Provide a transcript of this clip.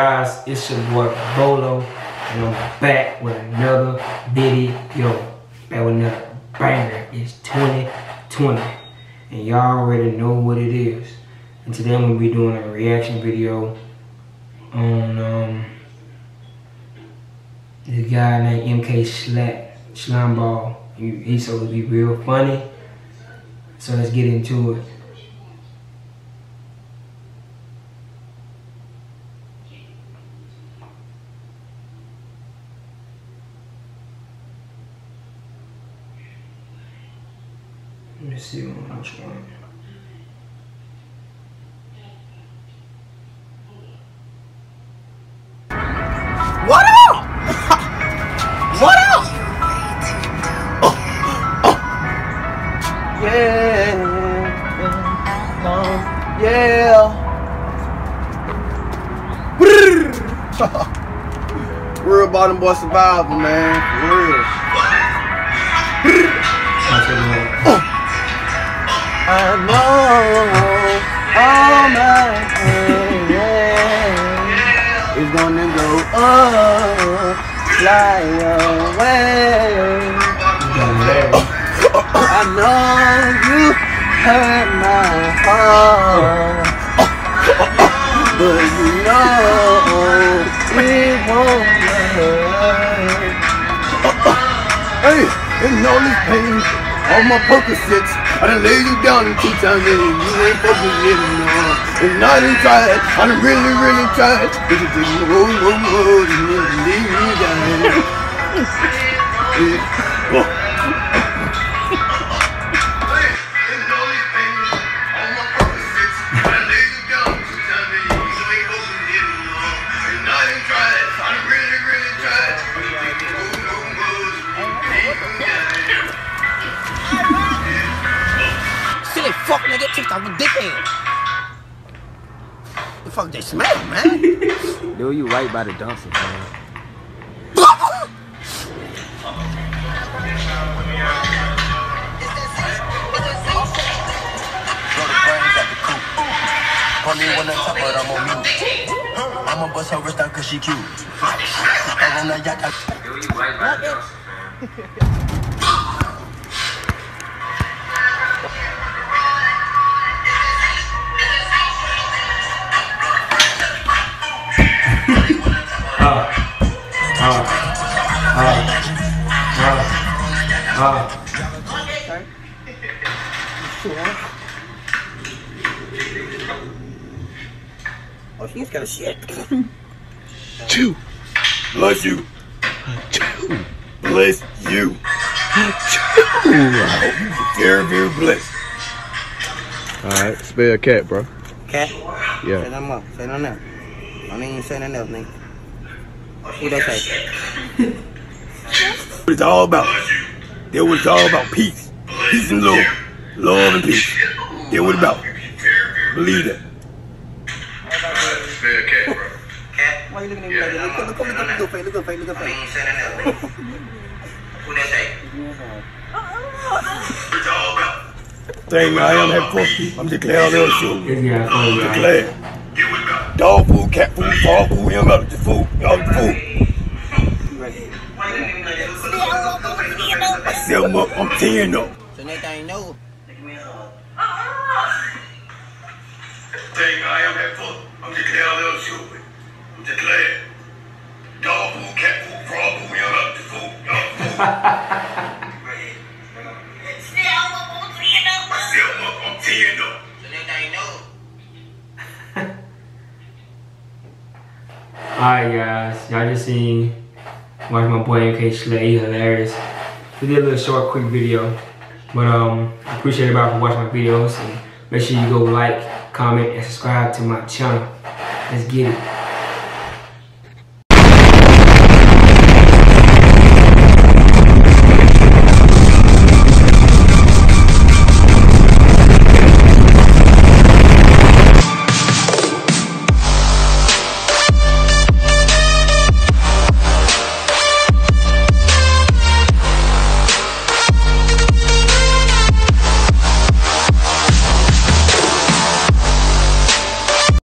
Guys? It's your boy Bolo and I'm back with another video. Back with another banger. It's 2020 and y'all already know what it is. And today I'm gonna be doing a reaction video on um this guy named MK Slatt Slimeball. He's supposed to be real funny. So let's get into it. Let me see which one. What up? what up? Oh, oh. Yeah. Um, yeah. Real bottom boy survivor, man. For real. I know all my pain is gonna go up, fly away. I know you hurt my heart, but you know it won't hurt. Hey, and all this pain, all my Percocets, I done laid you down two times and you ain't fucking getting no. And I done tried, I done really, really tried. But you take me whoa, whoa, whoa, and you leave me down. Yeah. Oh. Silly fuck tipped off the dick end. The fuck they smell, man? Dude, you right by the dumpster, man. Call me when I top, but I'm on mute. I'ma bust her wrist down cause she cute. And on that yacht, I- Oh, she's got a shit. Two. Bless you. Two. Bless you. Two. I hope you very, very blessed. Alright, spell cat, bro. Cat? Yeah. Say Yeah. nothing more. Say nothing else. Don't even say nothing else, nigga. What they say? What it's all about. That what it's all about. Peace. Peace and love. Love and peace. That what it's about. Believe that. Why you looking at me like that? Look, look, look, look, look, look, face, look, face, look, face. Thing I am having fun. I'm just glad I'm on show. This guy funny, Just y'all. glad. Dog food, cat food, dog food, we don't got the food. Y'all the food. I sell them up, I'm. So next thing you know, Thing I am having fun. I'm just glad I'm on. I'm just glad. Dog food, cat food, frog food, don't got the food. The food. I them up, I'm tearing up. so next thing you know, Alright guys, y'all just seen watch my boy MK Slatt, hilarious. We did a little short quick video. But um I appreciate everybody for watching my videos and make sure you go like, comment, and subscribe to my channel. Let's get it.